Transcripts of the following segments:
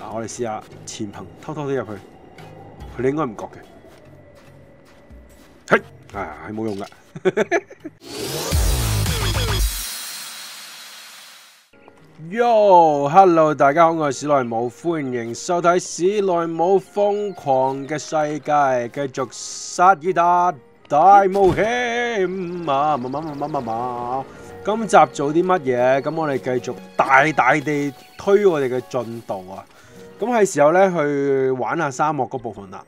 嗱，我哋試下前行，偷偷地入去，佢哋應該唔覺嘅。嘿，啊，係冇用噶。Yo，Hello，大家好，我係史萊姆，歡迎收睇史萊姆瘋狂嘅世界，繼續殺爾達大冒險啊！嘛嘛嘛嘛嘛嘛，今集做啲乜嘢？咁我哋繼續大大地推我哋嘅進度啊！咁係時候咧去玩下沙漠嗰部分啦。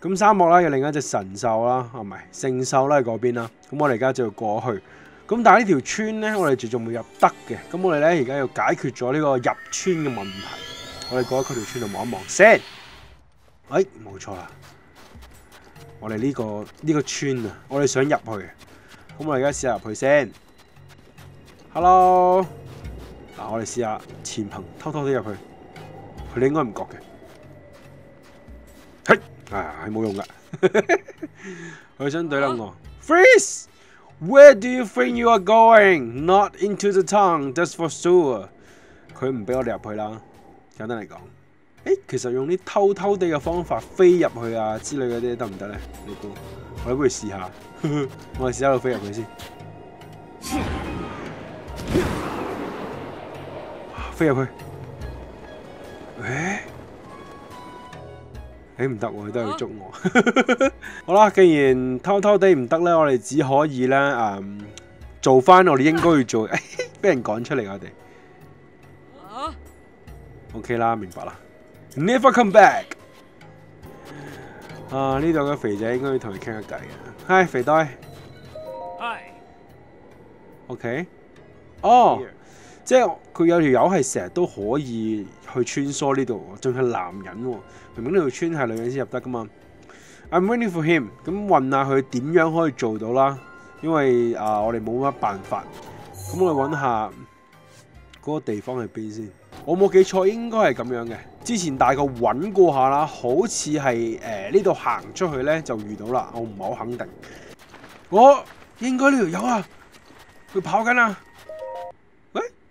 咁沙漠咧有另一隻神獸啦，係咪聖獸咧喺嗰邊啦？咁我哋而家就要過去。咁但係呢條村咧，我哋仲仲未入得嘅。咁我哋咧而家要解決咗呢個入村嘅問題。我哋過去佢條村度望一望先。哎，冇錯啦。我哋呢個呢個村啊，我哋想入去。咁我哋而家試下入去先。Hello。嗱，我哋試下前行，偷偷地入去。佢哋應該唔覺嘅。嘿，啊，係冇用噶。佢想對冧我。Freeze。Where do you think you are going? Not into the town, that's for sure。佢唔俾我哋入去啦。簡單嚟講，誒，其實用啲偷偷地嘅方法飛入去啊之類嗰啲得唔得咧？你估？我哋不如試下。我哋試下度飛入去先。飛入去。誒？誒唔得喎，佢都係要捉我。好啦，既然偷偷地唔得咧，我哋只可以咧誒做翻我哋應該要做。誒，俾人趕出嚟我哋。OK 啦，明白啦。Never come back。啊，呢度嘅肥仔應該要同佢傾下偈啊。Hi，肥呆。Hi。OK。哦。即係佢有條友係成日都可以去穿梭呢度，仲係男人喎。明明呢條村係女人先入得噶嘛。I'm waiting for him。咁問下佢點樣可以做到啦？因為啊，我哋冇乜辦法。咁我哋揾下嗰個地方喺邊先。我冇記錯，應該係咁樣嘅。之前大概揾過下啦，好似係誒呢度行出去咧就遇到啦。我唔係好肯定。我應該呢條友啊，佢跑緊啊！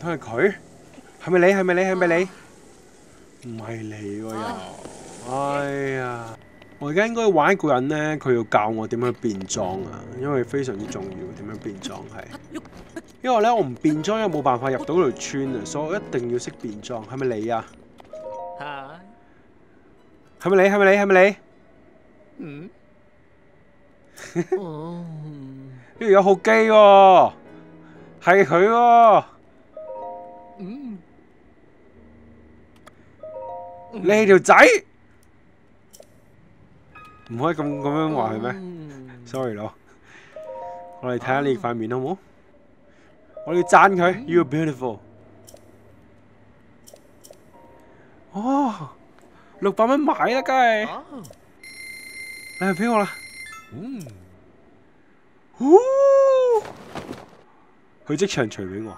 都係佢，係咪你？係咪你？係咪你？唔係你喎又，哎呀！我而家應該玩一個人咧，佢要教我點樣變裝啊，因為非常之重要點樣變裝係。因為咧我唔變裝，又冇辦法入到嗰條村啊，所以我一定要識變裝。係咪你啊？係咪你？係咪你？係咪你？嗯。呢條有好機喎，係佢喎。你係條仔，唔可以咁咁樣話佢咩？Sorry 咯，我哋睇下你塊面好冇？我哋要讚佢，You're beautiful。哦，六百蚊買啦，梗係。你係俾我啦。嗯。佢即場除俾我。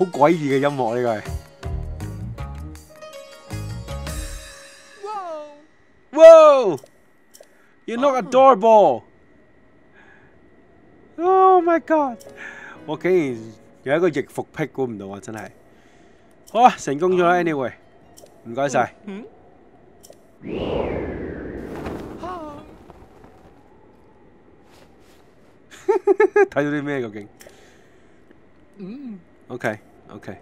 好詭異嘅音樂呢個係。Wow! You look adorable. Oh my god！我竟然有一個逆服癖，估唔到啊！真係。好啊，成功咗啦，anyway。唔該晒。睇到啲咩究竟？嗯。OK。OK，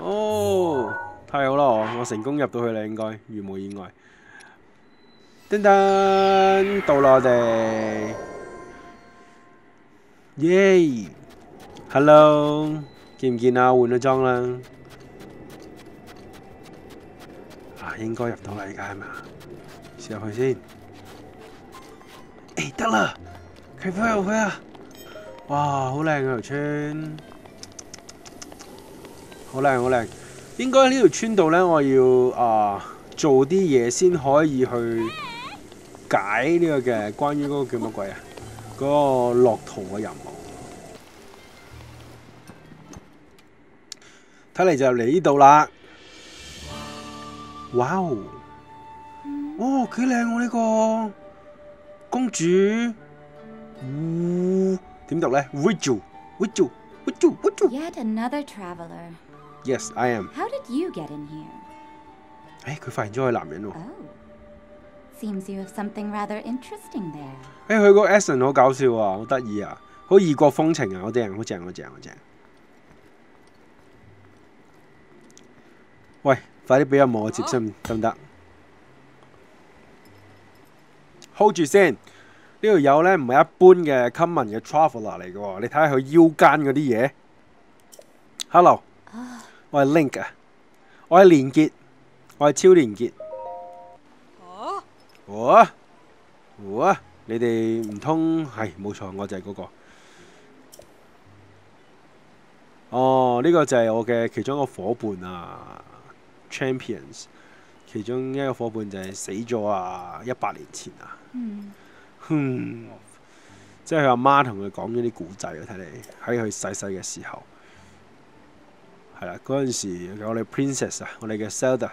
哦，太好啦！我我成功入到去啦，应该如无意外。噔噔，到啦我哋，耶！Hello，见唔见啊？换咗裝啦，啊，應該入到嚟噶系嘛？試入去先。誒，得啦，佢飛入去啊！哇，好靓啊條村。好靚好靚。應該呢條村度呢，我要啊、做啲嘢先可以去解呢個嘅關於嗰個叫乜鬼啊？嗰、個落圖嘅任務。睇嚟就嚟呢度啦。哇哦！哦，幾靚喎呢個公主。呜、點讀呢 r i d g e r i d g e r i d g e r i d g e Yet another traveler. Yes, I am。How did you get in here? 誒，佢發現咗佢男人喎。Oh. Seems you have something rather interesting there. 誒，佢個 accent 好搞笑啊，好得意啊，好異國風情啊，好正，好正，好正，好正。喂，快啲俾任務我接先，得唔得？hold 住先，呢條友呢唔係一般嘅 common 嘅 traveller 嚟嘅喎，你睇下佢腰間嗰啲嘢。Hello，我係 Link 啊，我係連結，我係超連結。哇哇！你哋唔通係冇錯，我就係嗰、個。哦，呢、個就係我嘅其中一個伙伴啊，Champions。其中一個伙伴就係死咗啊，一百年前啊。Hmm. 哼，即係佢阿媽同佢講咗啲古仔啊！睇嚟喺佢細細嘅時候，系啦，嗰阵时我哋 Princess 啊，我哋嘅 Zelda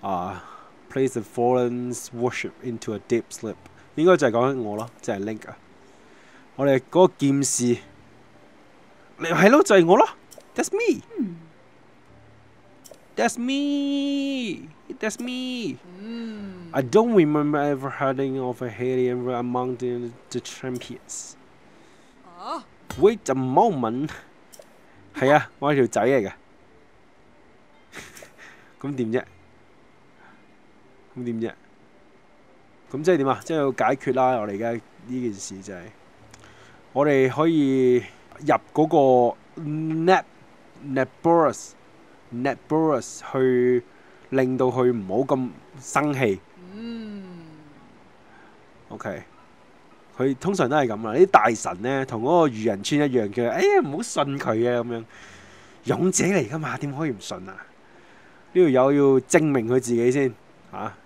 啊，place the fallen's worship into a deep sleep，应该就系讲紧我咯，就系、Link 啊。我哋嗰个剑士，你系咯，就系、我咯，That's me。That's me. That's me. I don't remember ever hearing of a alien among the, the champions. Wait a moment. 係啊，我係條仔嚟嘅。咁點啫？咁點啫？咁即係點啊？即係要解決啦！我哋而家呢件事就係、我哋可以入嗰個 net netburus netburus 去令到佢唔好咁生氣。OK，佢通常都係咁啦。啲大神呢，同嗰個愚人村一樣嘅，哎呀唔好信佢啊咁樣。勇者嚟噶嘛，點可以唔信啊？呢條友要證明佢自己先嚇、啊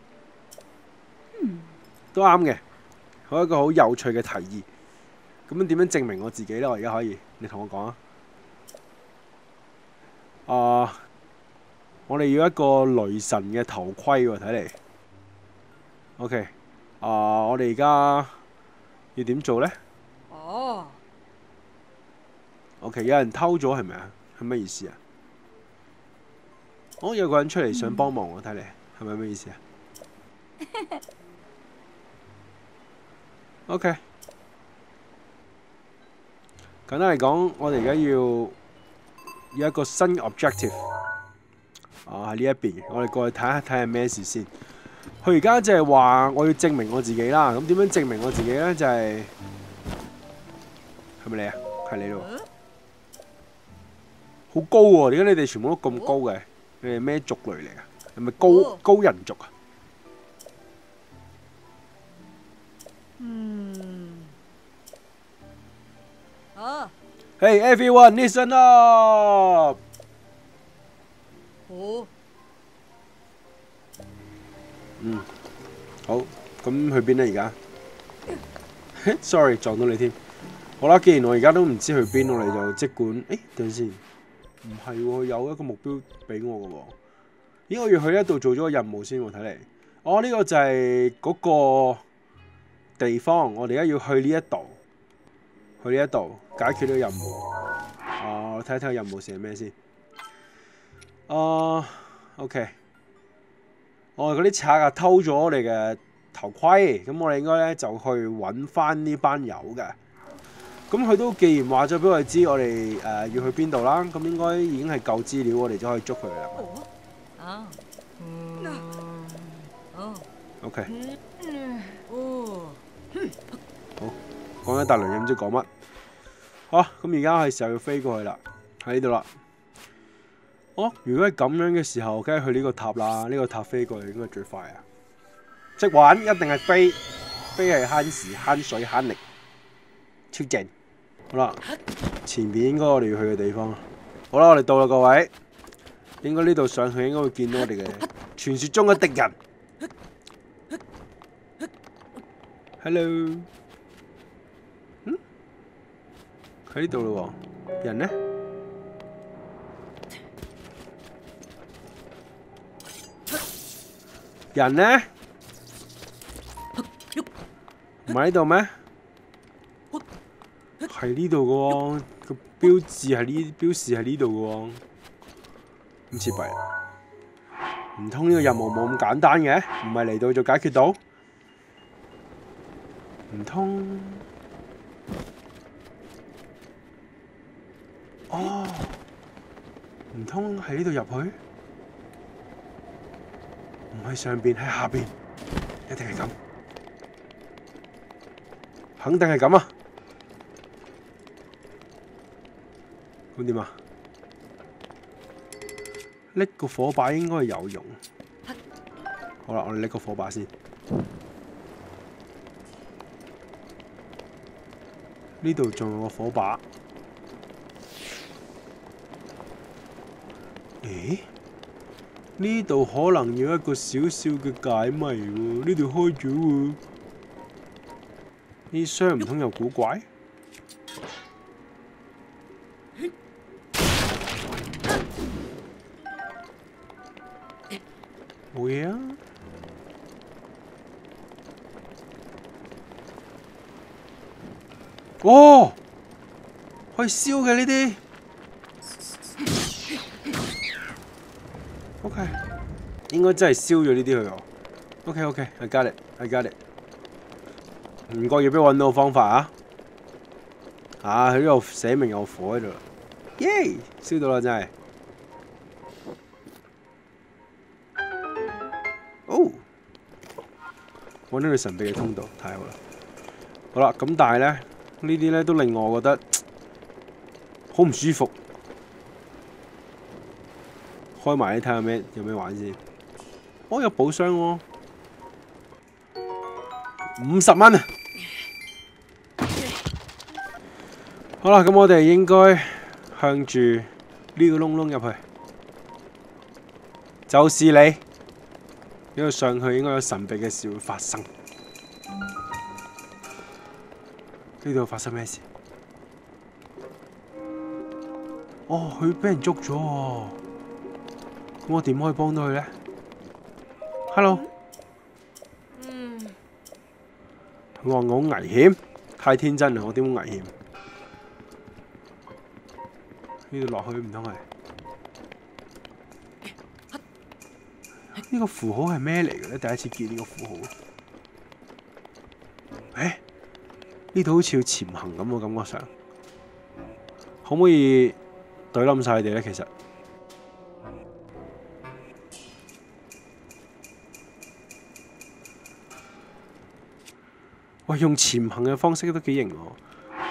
都啱嘅，好一個好有趣嘅提議。咁樣點樣證明我自己呢？我而家可以，你同我講啊。啊，我哋要一個雷神嘅頭盔喎，睇嚟。OK，啊，我哋而家要點做呢 OK，有人偷咗係咪啊？係咩意思啊？哦，有個人出嚟想幫忙我，睇嚟係咪咩意思啊？OK，簡單嚟講，我哋而家要有一個新 objective 啊喺呢一邊，我哋過去睇下睇下咩事先。佢而家就係話我要證明我自己啦，咁點樣證明我自己呢？就係係咪你啊？係你咯。好高喎、點解你哋全部都咁高嘅？你哋咩族類嚟啊？係咪高哦高人族啊嗯？Hey everyone, listen up！嗯，好，咁去邊呢？而家？Sorry，撞到你添。好啦，既然我而家都唔知去邊，我哋就即管，誒，等先，唔係喎，有一個目標俾我嘅喎。咦，我要去呢一度做咗個任務先喎，睇嚟。哦，呢、個就係嗰個地方，我哋而家要去呢一度，去呢一度解決呢个任務。啊，我睇睇個任務寫咩先。啊，OK。哦，嗰啲賊啊偷咗我哋嘅頭盔，咁我哋應該咧就去揾翻呢班友嘅。咁佢都既然話咗俾我哋知，我哋誒、呃要去邊度啦，咁應該已經係夠資料，我哋就可以捉佢啦。啊，嗯 OK，好講一大輪嘢唔知講乜。好，咁而家係時候要飛過去啦，喺呢度啦。哦，如果係咁樣嘅時候，梗係去呢個塔啦。呢、個塔飛過去應該最快啊！識玩一定係飛，飛係慳時慳水慳力，超正。好啦，前面應該我哋要去嘅地方。好啦，我哋到啦，各位。應該呢度上去應該會見到我哋嘅 傳說中嘅敵人。Hello，嗯，喺呢度咯喎，人呢？人呢？唔喺呢度咩？喺呢度嘅喎，個標誌係呢標示係呢度嘅喎，唔似弊。唔通呢個任務冇咁簡單嘅？唔係嚟到就解決到？唔通？哦，唔通喺呢度入去？唔喺上边，喺下边，一定係咁，肯定係咁啊！咁點啊？拎個火把應該係有用。好啦，我哋拎個火把先。呢度仲有個火把。咦？呢度可能有一個小小嘅解謎喎，呢度開咗喎。呢箱唔通有古怪？冇嘢啊！哦，可以燒嘅呢啲。OK，應該真係燒咗呢啲去喎。OK OK，I got it，I got it。唔覺意俾我揾到個方法啊！啊，佢呢度寫明有火喺度啦。耶，燒到啦真係。哦，揾到個神秘嘅通道，太好啦！好啦，咁但係咧，呢啲咧都令我覺得好唔舒服。開埋你睇下咩有咩玩先。哦，有宝箱喎，五十蚊啊！好啦，咁我哋應該向住呢个窿窿入去，就是你。呢個上去應該有神秘嘅事會發生。呢度發生咩事？哦，佢俾人捉咗喎。我點可以幫到佢呢？Hello。佢話我好危險，太天真啦！我點會危險？呢度落去唔通係？呢個符號係咩嚟嘅咧？第一次見呢個符號。誒，呢度好似要潛行咁喎，感覺上。可唔可以怼冧晒佢哋咧？其實。喂，用潛行嘅方式都幾型喎。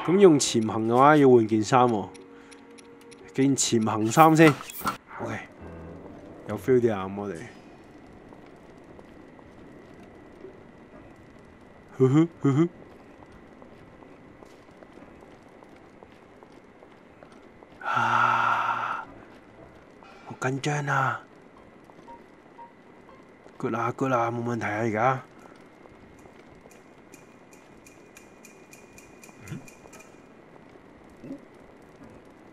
咁用潛行嘅話，要換件衫喎。件潛行衫先。OK，有 feel 啲啊，我哋。呵呵呵呵。啊！好緊張啊！good 啦 good 啦，冇問題啊而家。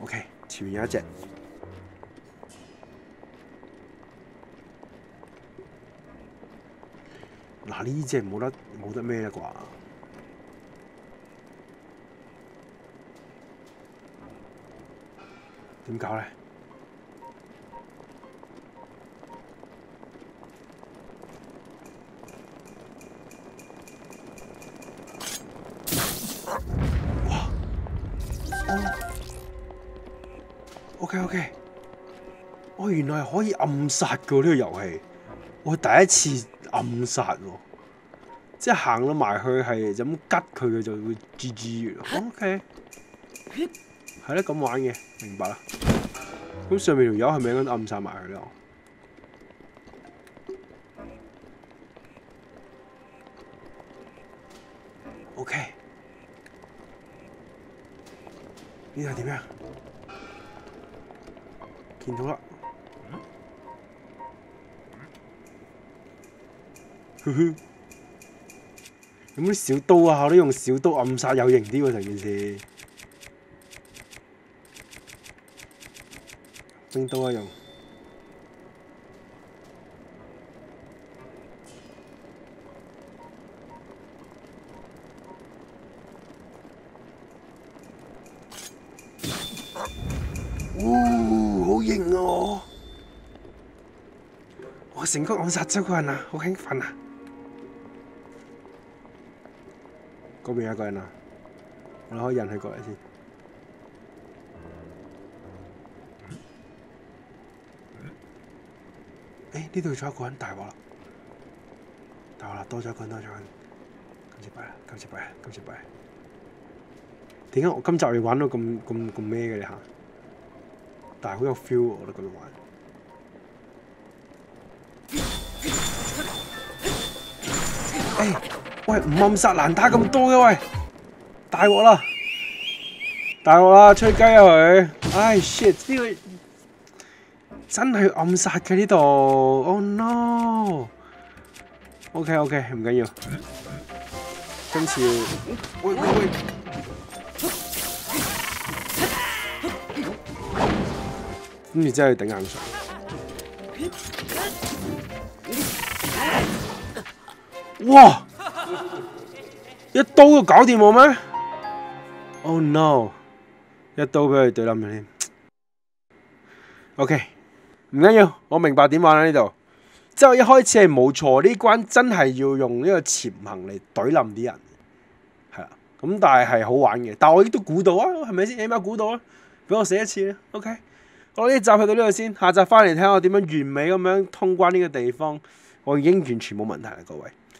OK，前面有一只。嗱，呢只冇得冇得咩啦啩？点搞咧？，OK OK，哦，原來係可以暗殺嘅呢個遊戲，我第一次暗殺喎，即係行到埋去係咁吉佢嘅就會 GG 嘅。OK，係咧咁玩嘅，明白啦。咁上面條友係咪應該暗殺埋佢咧？OK，呢度係點樣？見到啦。哼哼，有冇啲小刀啊？我都用小刀暗殺有型啲喎，成件事。冰刀啊用。哦，好型哦！我成功暗殺咗個人啊，好興奮啊！嗰邊有一個人啊，我哋可以引佢過嚟先。誒，呢度仲有一個人大鑊啦！大鑊啦，多咗一個人，多咗一個人。今次弊啦，今次弊啦，今次弊。點解我今集要玩到咁咁咁咩嘅你嚇？但係好有 feel，我覺得咁樣玩。誒，喂，唔暗殺難打咁多嘅喂，大鑊啦！大鑊啦，吹雞啊佢！唉 shit，呢个真係暗殺嘅呢度，oh no！OK OK，唔緊要，今次喂喂喂！跟住真係頂硬上。哇！一刀就搞掂我咩？Oh no！一刀俾佢對冧咗添。OK，唔緊要，我明白點玩啦呢度。之後一開始係冇錯，呢關真係要用呢個潛行嚟怼冧啲人，係啦。咁但係係好玩嘅，但係我亦都估到啊，係咪先？起码估到啊，俾我死一次啦。OK。我呢集去到呢度先，下集翻嚟睇下我點樣完美咁樣通關呢個地方，我已經完全冇問題啦，各位。